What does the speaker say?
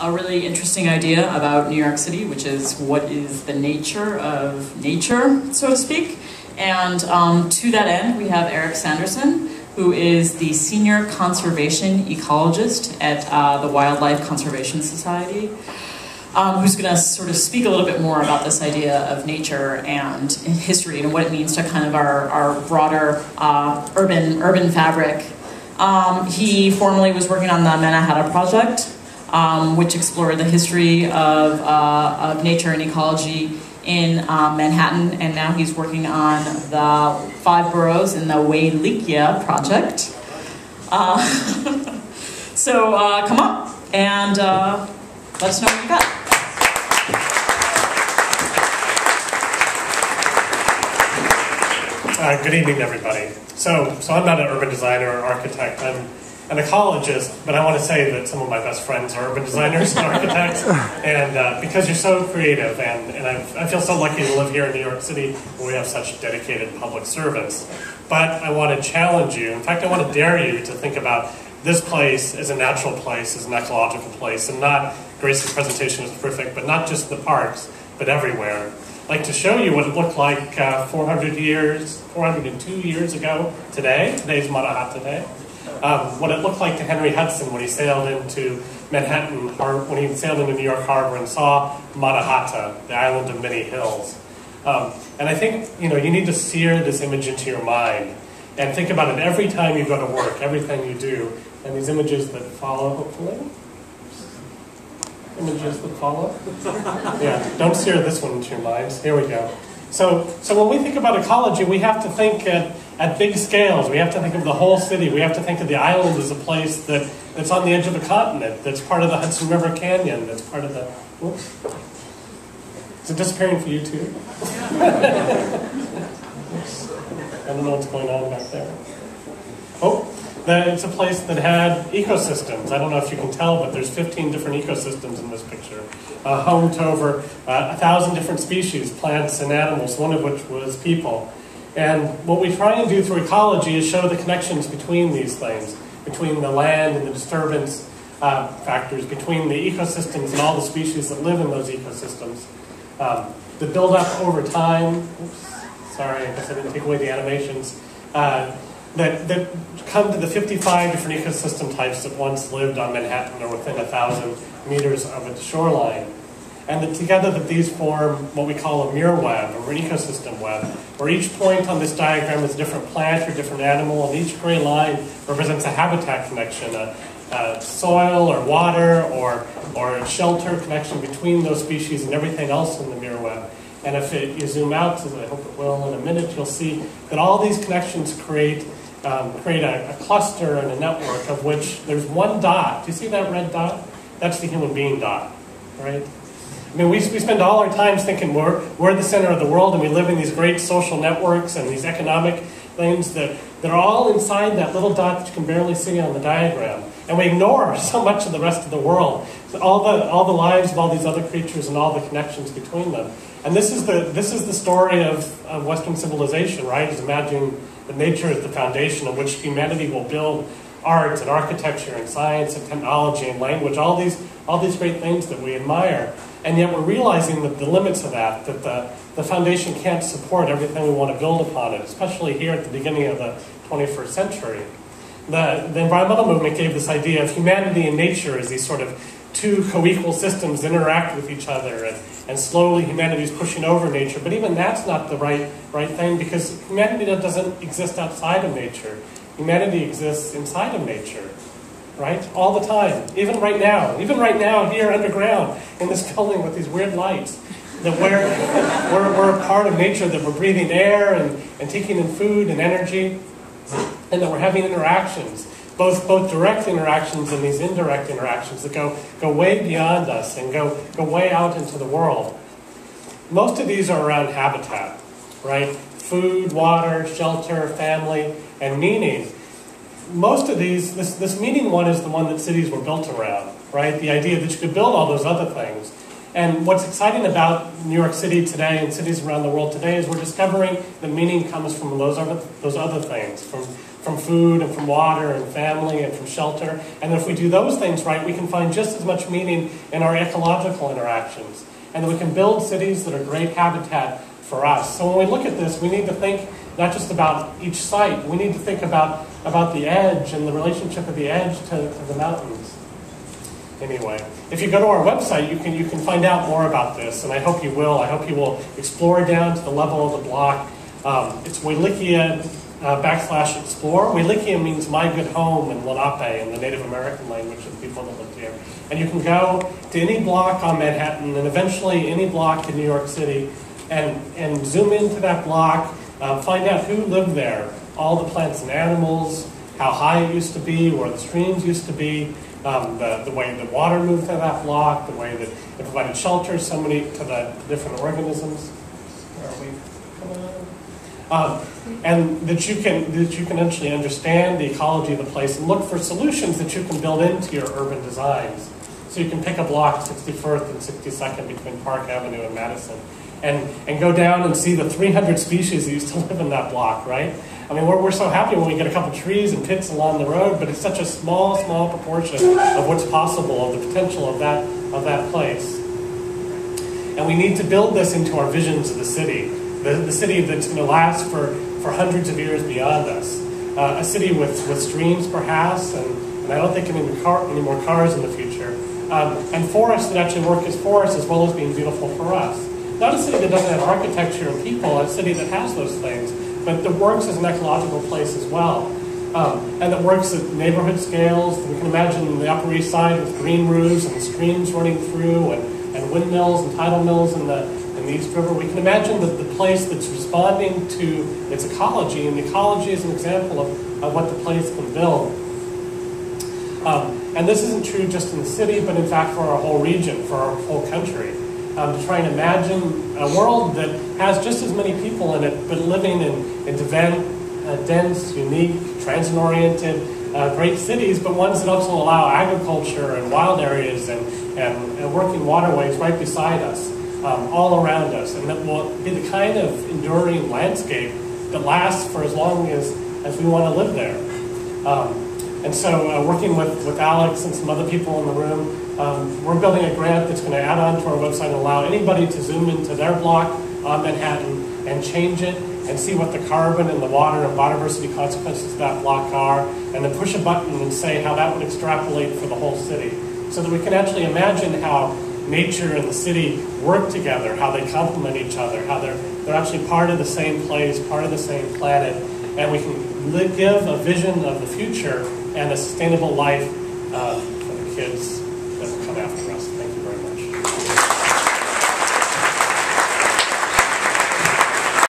a really interesting idea about New York City, which is what is the nature of nature, so to speak. And um, to that end, we have Eric Sanderson, who is the Senior Conservation Ecologist at uh, the Wildlife Conservation Society, um, who's going to sort of speak a little bit more about this idea of nature and history and what it means to kind of our, our broader uh, urban, urban fabric. Um, he formerly was working on the Mannahatta Project, um, which explored the history of, uh, of nature and ecology in um, Manhattan, and now he's working on the five boroughs in the Welikia project. Uh, so uh, come up and uh, let us know what you got. Uh, good evening, everybody. So, so I'm not an urban designer or architect. I'm an ecologist, but I want to say that some of my best friends are urban designers and architects. And uh, because you're so creative, and, and I, I feel so lucky to live here in New York City where we have such dedicated public servants. But I want to challenge you. In fact, I want to dare you to think about this place as a natural place, as an ecological place, and not Grace's presentation is perfect, but not just the parks, but everywhere. I'd like to show you what it looked like uh, 400 years, 402 years ago today. Today's Mannahatta Day um, what it looked like to Henry Hudson when he sailed into Manhattan, when he sailed into New York Harbor and saw Mannahatta, the island of many hills. Um, and I think you know you need to sear this image into your mind and think about it every time you go to work, everything you do, and these images that follow, hopefully. Images that follow. yeah, don't sear this one into your minds. Here we go. So, so when we think about ecology, we have to think at, at big scales. We have to think of the whole city. We have to think of the island as a place that, that's on the edge of a continent, that's part of the Hudson River Canyon, that's part of the. Whoops. Is it disappearing for you too? I don't know what's going on back there. Oh, that it's a place that had ecosystems. I don't know if you can tell, but there's 15 different ecosystems in this picture. Uh, home to over uh, a thousand different species, plants and animals, one of which was people. And what we try and do through ecology is show the connections between these things, between the land and the disturbance uh, factors, between the ecosystems and all the species that live in those ecosystems. Um, the build-up over time, oops, sorry, I guess I didn't take away the animations, uh, that, that come to the 55 different ecosystem types that once lived on Manhattan or within a thousand meters of its shoreline. And that together that these form what we call a Muir web or an ecosystem web, where each point on this diagram is a different plant or different animal, and each gray line represents a habitat connection, a, a soil or water or, or shelter connection between those species and everything else in the Muir web. And if it, you zoom out, as I hope it will in a minute, you'll see that all these connections create um, create a, a, cluster and a network of which there's one dot. Do you see that red dot? That's the human being dot, right? I mean, we, we spend all our times thinking we're, we're the center of the world and we live in these great social networks and these economic things that, that are all inside that little dot that you can barely see on the diagram. And we ignore so much of the rest of the world, all the, all the lives of all these other creatures and all the connections between them. And this is the, this is the story of, of Western civilization, right? Is imagining that nature is the foundation on which humanity will build art and architecture and science and technology and language, all these, all these great things that we admire. And yet we're realizing that the limits of that, that the, the foundation can't support everything we want to build upon it, especially here at the beginning of the 21st century. The, the environmental movement gave this idea of humanity and nature as these sort of two co-equal systems interact with each other and, and slowly humanity is pushing over nature. But even that's not the right, right thing because humanity doesn't exist outside of nature. Humanity exists inside of nature, right? All the time. Even right now. Even right now here underground in this building with these weird lights. That we're, we're, we're a part of nature, that we're breathing air and, and taking in food and energy, and that we're having interactions both, both direct interactions and these indirect interactions that go, go way beyond us and go, go way out into the world. Most of these are around habitat, right? Food, water, shelter, family, and meaning. Most of these, this, this meaning one is the one that cities were built around, right? The idea that you could build all those other things. And what's exciting about New York City today and cities around the world today is we're discovering that meaning comes from those other, those other things, from from food and from water and family and from shelter. And if we do those things right, we can find just as much meaning in our ecological interactions. And we can build cities that are great habitat for us. So when we look at this, we need to think not just about each site, we need to think about, about the edge and the relationship of the edge to, to the mountains. Anyway, if you go to our website, you can, you can find out more about this, and I hope you will. I hope you will explore down to the level of the block. Um, it's Welikia uh, backslash explore. Welikia means my good home in Lenape, in the Native American language of the people that lived here. And you can go to any block on Manhattan and eventually any block in New York City and, and zoom into that block, uh, find out who lived there, all the plants and animals, how high it used to be, where the streams used to be, um, the, the way the water moved through that block, the way that it provided shelter so many to the different organisms. Where are we? Um, and that you can that you can actually understand the ecology of the place and look for solutions that you can build into your urban designs. So you can pick a block 61st and 62nd between Park Avenue and Madison, and and go down and see the 300 species that used to live in that block, right? I mean, we're, we're so happy when we get a couple trees and pits along the road, but it's such a small, small proportion of what's possible, of the potential of that, of that place. And we need to build this into our visions of the city, the, the city that's going to last for, for hundreds of years beyond us. Uh, a city with, with streams, perhaps, and, and I don't think any, car, any more cars in the future. Um, and forests that actually work as forests as well as being beautiful for us. Not a city that doesn't have architecture and people, a city that has those things but that works as an ecological place as well. Um, and that works at neighborhood scales. We can imagine the Upper East Side with green roofs and streams running through and, and windmills and tidal mills in the, in the East River. We can imagine that the place that's responding to its ecology, and the ecology is an example of, of what the place can build. Um, and this isn't true just in the city, but in fact for our whole region, for our whole country um, to try and imagine a world that has just as many people in it, but living in, in uh, dense, unique, transit-oriented, uh, great cities, but ones that also allow agriculture and wild areas and, and, and working waterways right beside us, um, all around us, and that will be the kind of enduring landscape that lasts for as long as, as we want to live there. Um, and so uh, working with, with Alex and some other people in the room, um, we're building a grant that's going to add on to our website and allow anybody to zoom into their block on Manhattan and change it and see what the carbon and the water and biodiversity consequences of that block are, and then push a button and say how that would extrapolate for the whole city. So that we can actually imagine how nature and the city work together, how they complement each other, how they're, they're actually part of the same place, part of the same planet, and we can give a vision of the future and a sustainable life uh, for the kids